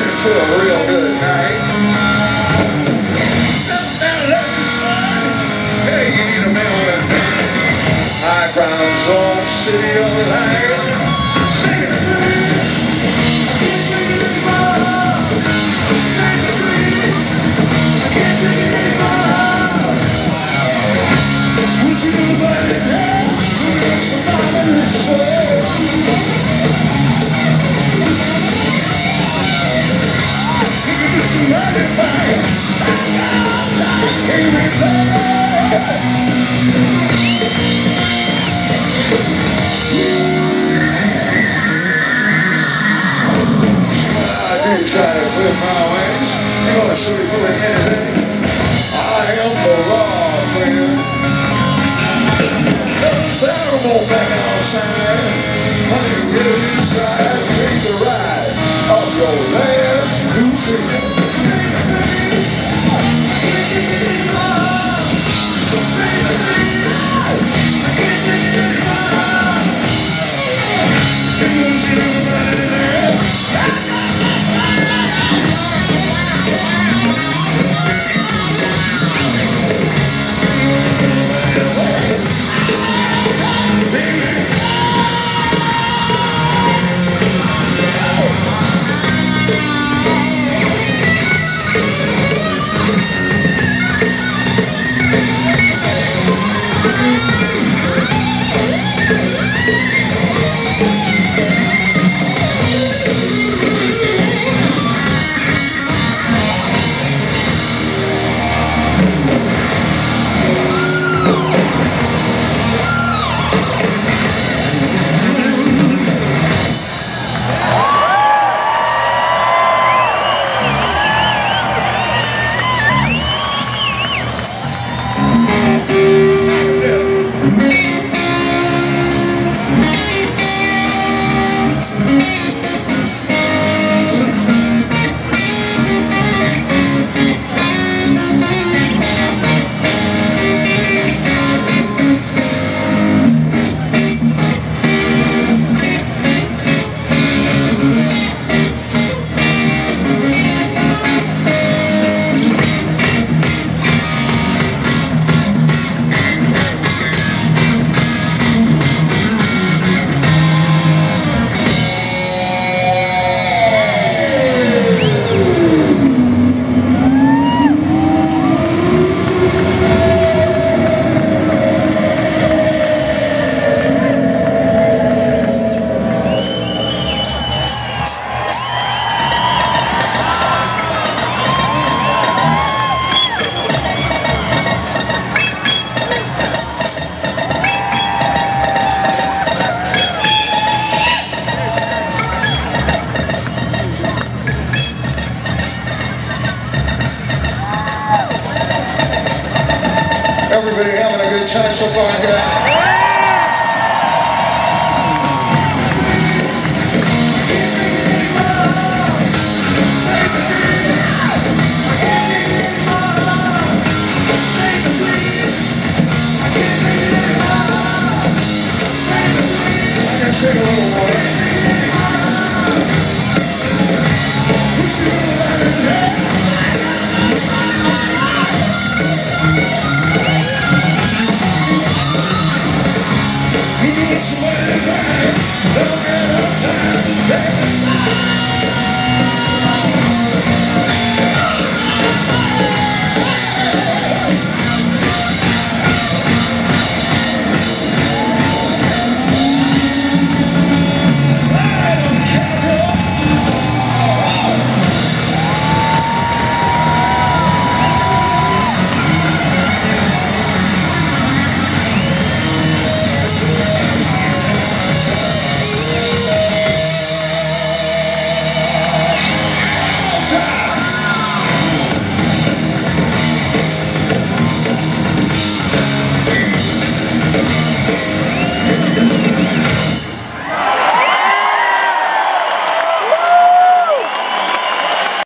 you a real good tonight. Love. Hey, you need a man with high on city of light. Sing it, Russian and go ahead. everybody having a good time so far here? Take a little more.